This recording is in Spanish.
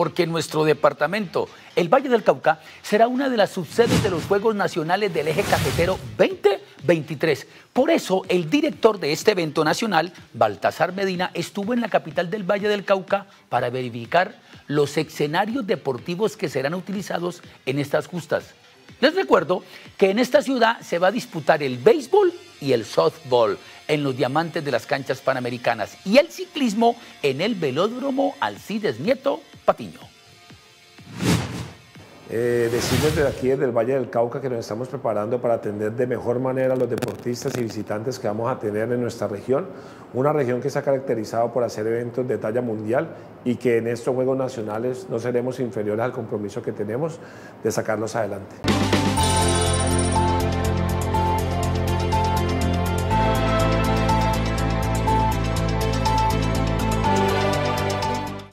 porque nuestro departamento, el Valle del Cauca, será una de las subsedes de los Juegos Nacionales del Eje Cafetero 2023. Por eso, el director de este evento nacional, Baltasar Medina, estuvo en la capital del Valle del Cauca para verificar los escenarios deportivos que serán utilizados en estas justas. Les recuerdo que en esta ciudad se va a disputar el béisbol y el softball en los diamantes de las canchas panamericanas y el ciclismo en el velódromo Alcides Nieto Patiño. Eh, desde aquí, desde el Valle del Cauca, que nos estamos preparando para atender de mejor manera a los deportistas y visitantes que vamos a tener en nuestra región. Una región que se ha caracterizado por hacer eventos de talla mundial y que en estos Juegos Nacionales no seremos inferiores al compromiso que tenemos de sacarlos adelante.